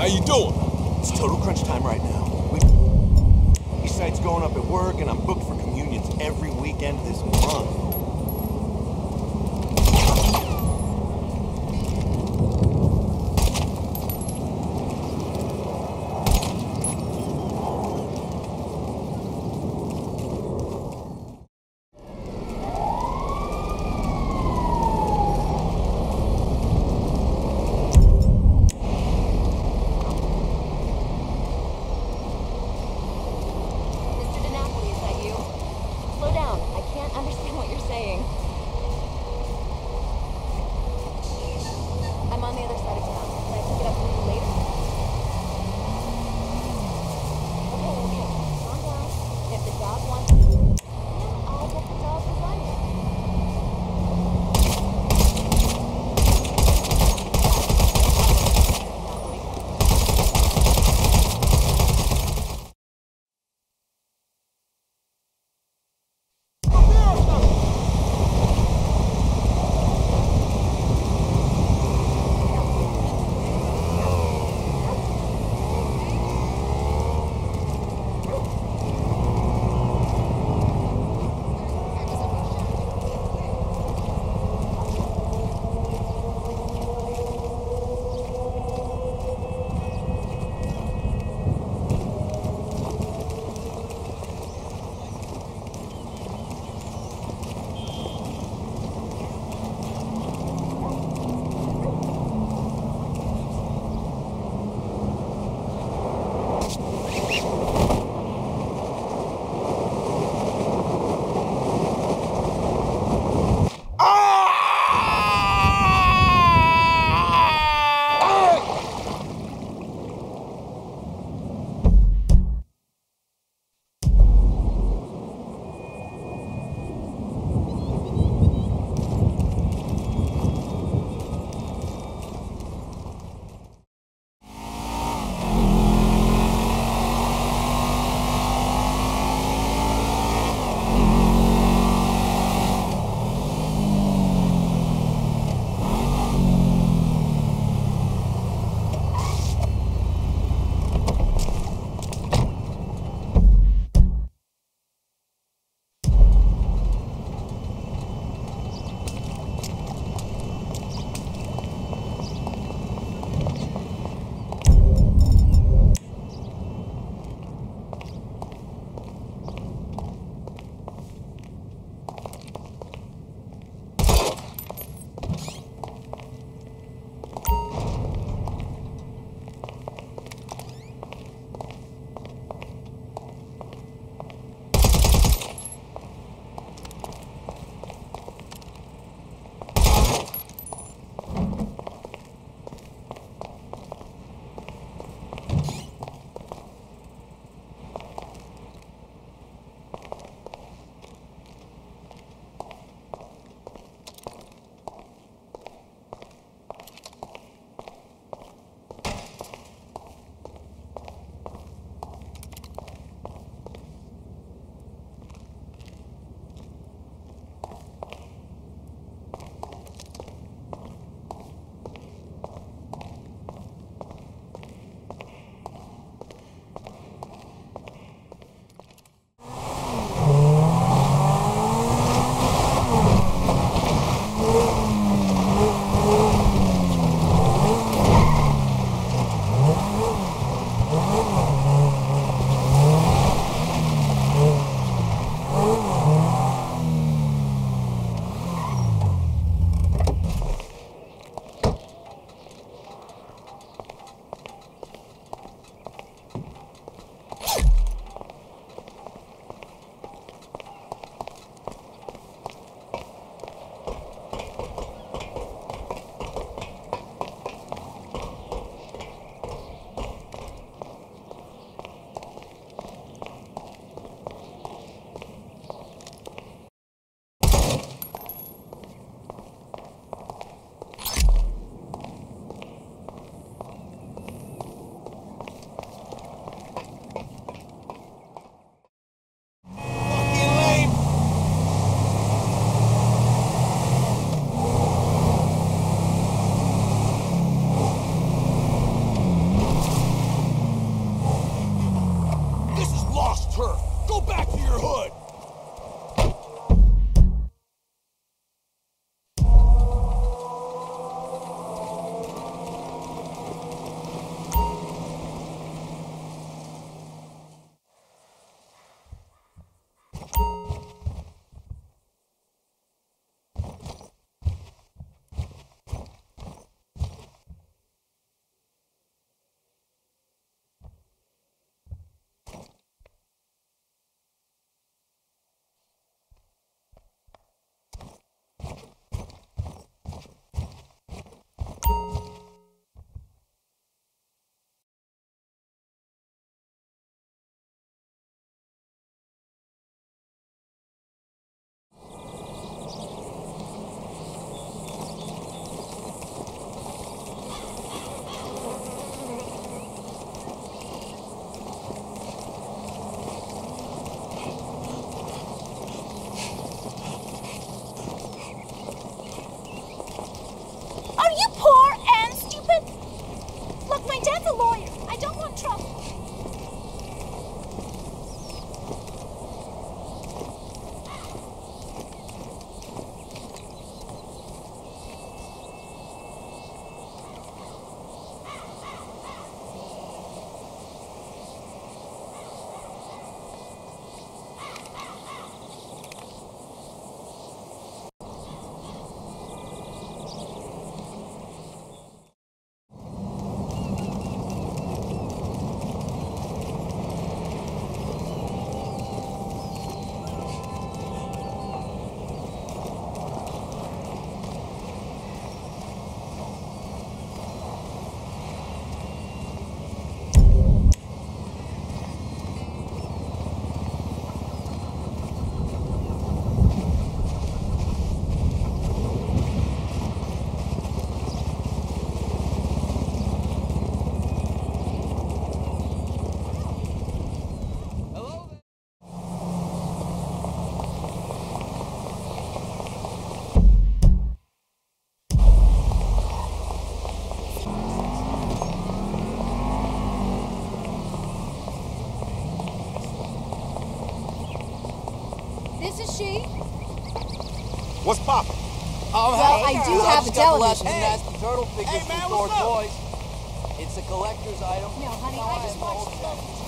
How you doing? It's total crunch time right now. We... East Side's going up at work, and I'm booked for communions every weekend this month. her! Go back to your hood! She? What's poppin'? Oh, Well, hey, I do have a got the last television. Nasty turtle figures Hey, from man, Thor what's up? Toys. It's a collector's item. No, honey, I just watched the